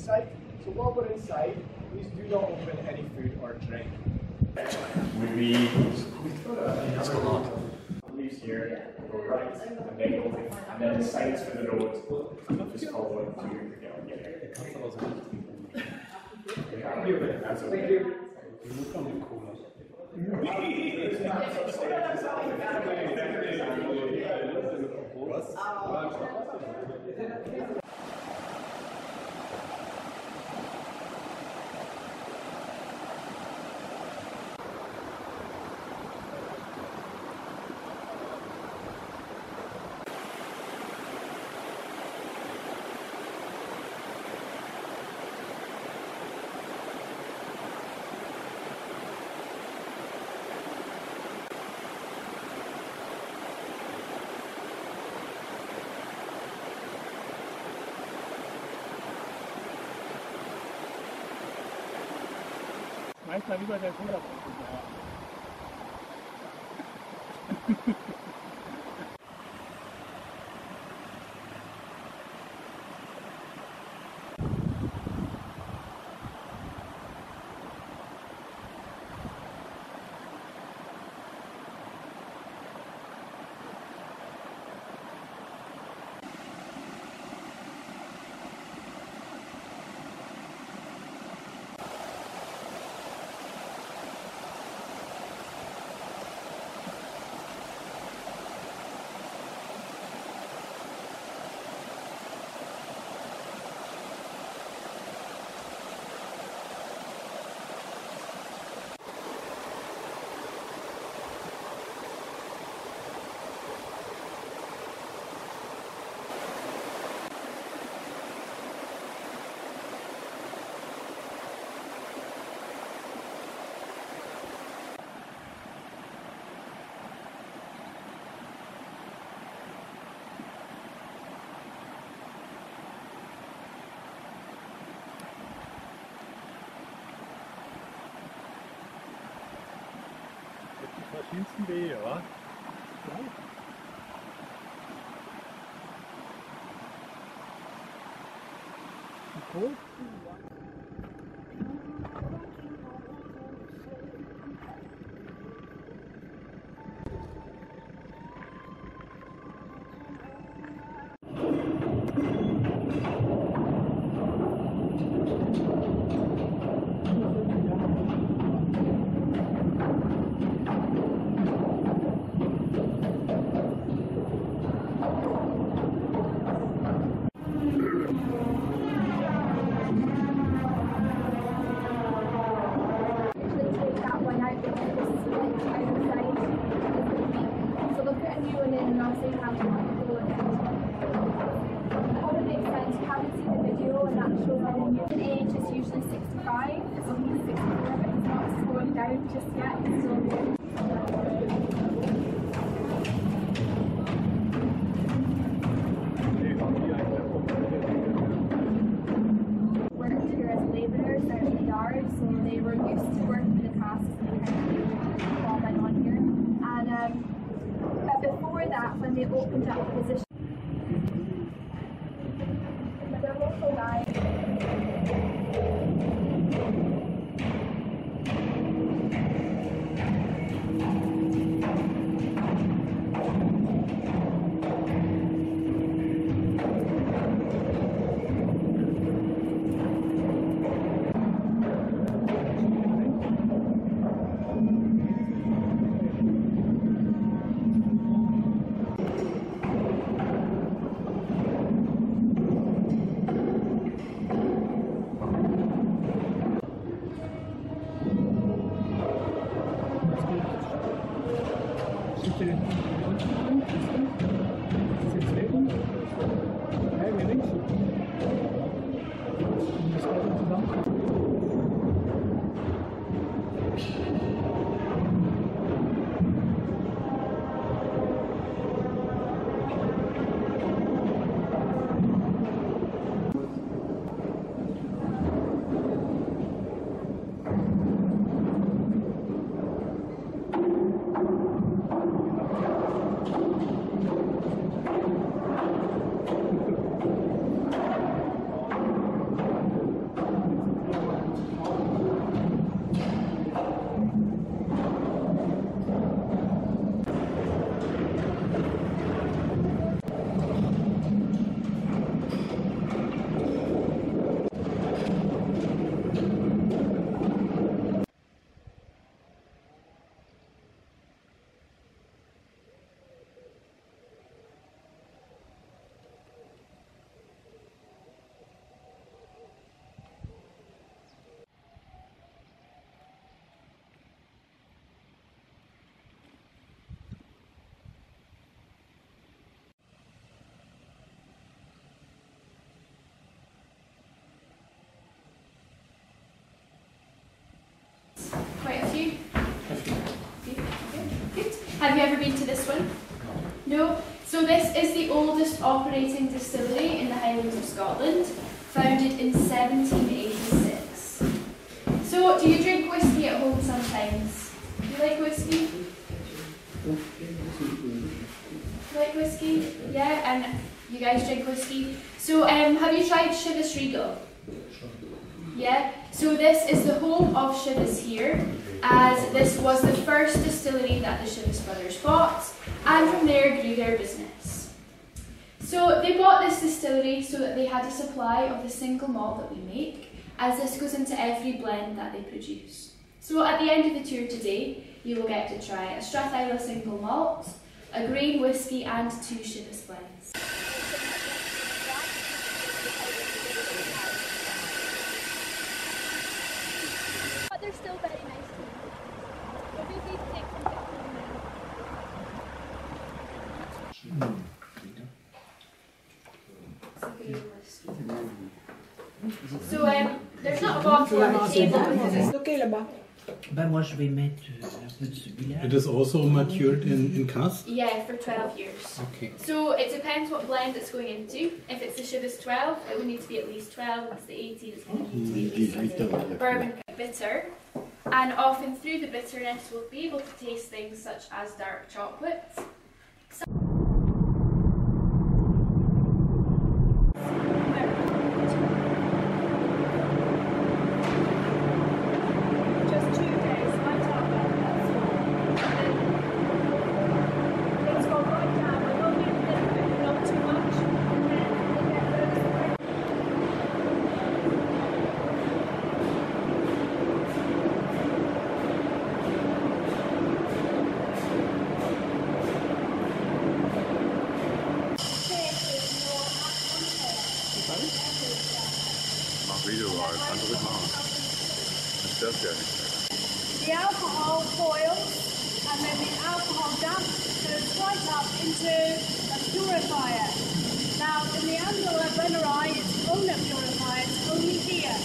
production site. So while we're inside, please do not open any food or drink. Would be leaves here, go right, and then open, and then the signs for the road, just follow it to get on get there. Yeah, That's okay. Manchmal lieber der Mensen die hier, hoor. Cool. 65, so he's 64 but he's not slowing down just yet, he's still there. worked here as labourers out in the so they were used to working the of all went on here. And um, but before that, when they opened up the position, the local guy. Have you ever been to this one? No. So this is the oldest operating distillery in the Highlands of Scotland, founded in 1786. So, do you drink whiskey at home sometimes? Do you like whiskey? Like whiskey? Yeah, and you guys drink whiskey. So, um, have you tried Chivas Regal? Yeah. So this is the home of Chivas here, as this was the first distillery that the Chivas brothers bought, and from there grew their business. So they bought this distillery so that they had a supply of the single malt that we make, as this goes into every blend that they produce. So at the end of the tour today, you will get to try a Strathisla single malt, a grain whisky, and two Chivas blends. But they're still very nice to me. But we need to take some pictures now. So um, there's not a bottle on the table. Ok là-bas. Ben moi je vais mettre euh, un peu de celui-là. It is also matured in, in cask. Yeah, for 12 years. Okay. So it depends what blend it's going into. If it's the Chivas 12, it would need to be at least 12. If it's the 18, it's going to need to be at least mm, bourbon bitter. And often through the bitterness, we'll be able to taste things such as dark chocolate. Just two days, light up that, that's all. Let's go right down, a little bit, little bit, not too much. And then we'll get those. Mach Video als andere Mal. Das stört ja nicht. The alcohol boils, and then the alcohol dump goes right up into a purifier. Now, in the Angela Brennerai, it's owner purifier, it's only here.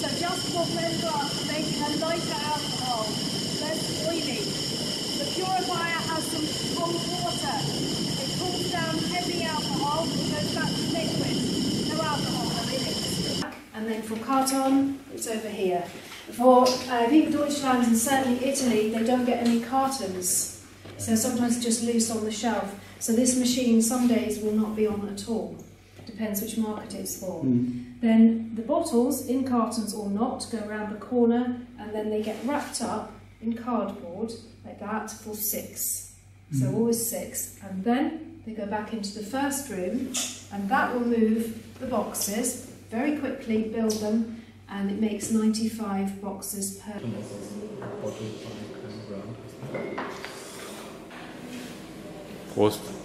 So just for pleasure of making a lighter alcohol, less oily. The purifier has some cold water. It cools down heavy alcohol, it goes back to liquid. No alcohol in it. and then for carton, it's over here. For uh, Viva Deutschland and certainly Italy, they don't get any cartons, so sometimes just loose on the shelf. So this machine some days will not be on at all. Depends which market it's for. Then the bottles, in cartons or not, go around the corner and then they get wrapped up in cardboard like that for six. So hmm. always six. And then they go back into the first room and that will move the boxes very quickly, build them, and it makes 95 boxes per. Hmm. Prost. For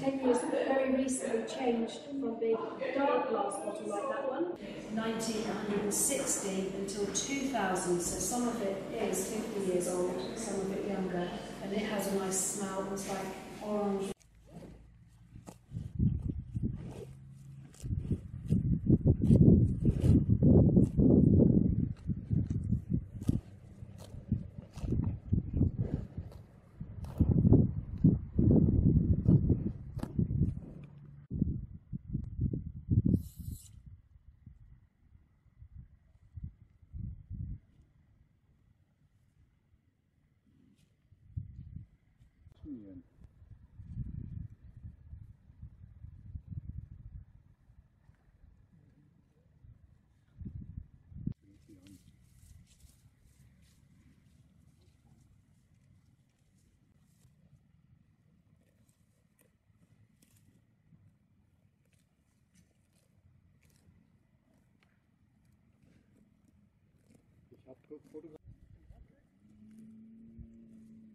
10 years, very recently changed from being dark glass bottle like that one, 1960 until 2000. So some of it is 50 years old, some of it younger, and it has a nice smell, it's like orange.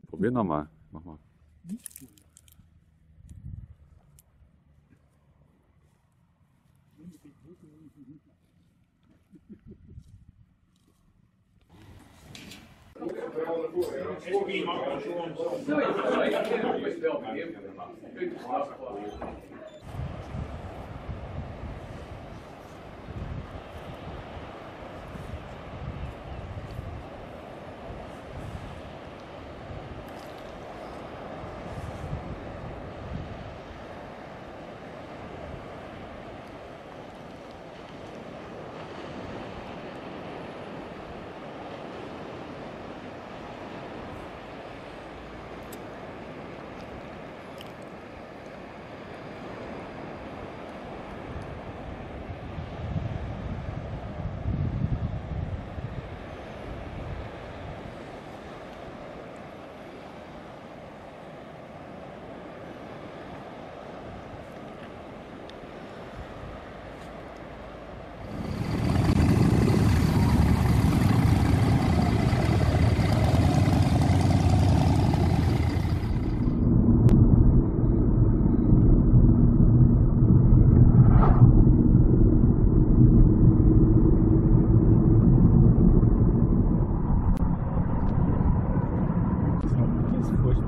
Probier nochmal. Mach mal. Sorry, sorry, I can't.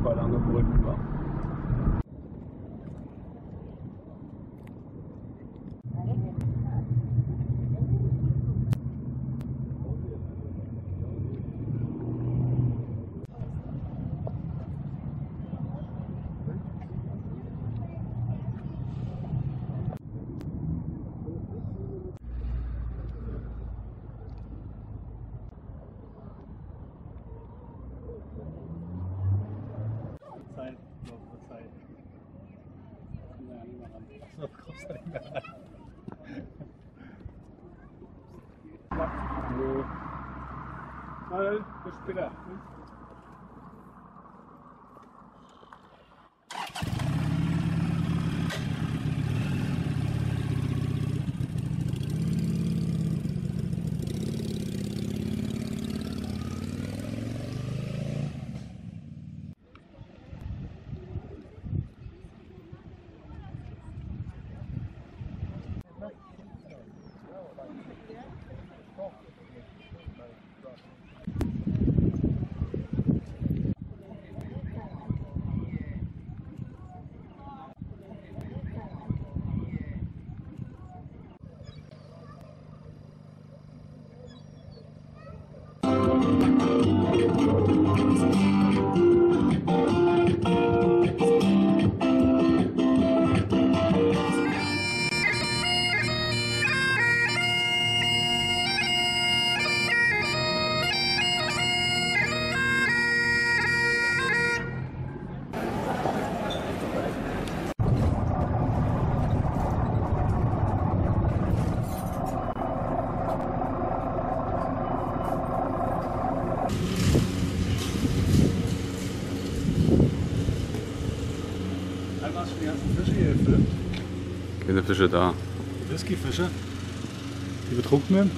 夸张都不会迷茫。その交差点が Hallo. Bis später. Einmal schon die ganzen Fische hier gefilmt. Keine Fische da. Whiskyfische, die betrunken werden.